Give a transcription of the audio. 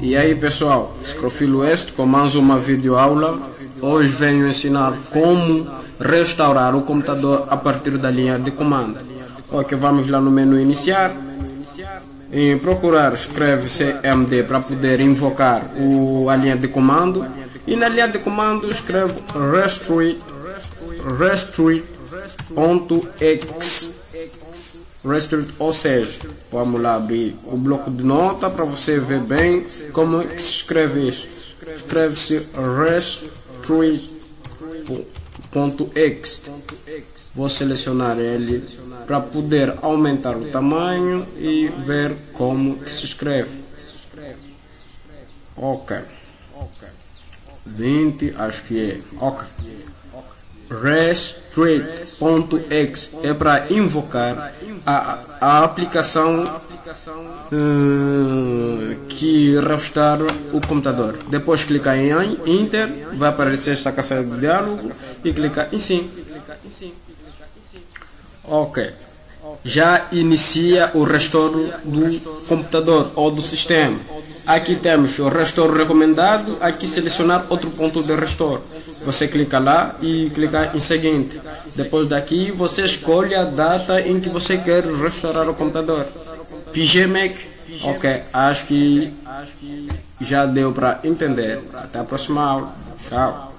E aí pessoal, Scrofilo Este com mais uma videoaula. Hoje venho ensinar como restaurar o computador a partir da linha de comando. Ok, vamos lá no menu iniciar. Em procurar, escreve CMD para poder invocar o, a linha de comando. E na linha de comando escreve restore, restore.x restrict, ou seja, vamos lá abrir o bloco de nota para você ver bem como é se escreve isso. Escreve-se restrict.x. Vou selecionar ele para poder aumentar o tamanho e ver como se escreve. Ok. 20, acho que é. Ok restrict.x é para invocar a, a aplicação uh, que restaurar o computador. Depois clicar em Enter, vai aparecer esta caixa de diálogo e clicar em Sim. Ok. Já inicia o restauro do computador ou do sistema. Aqui temos o restauro recomendado, aqui selecionar outro ponto de restauro. Você clica lá e clica em seguinte. Depois daqui você escolhe a data em que você quer restaurar o computador. PGMac, ok, acho que já deu para entender. Até a próxima aula. Tchau.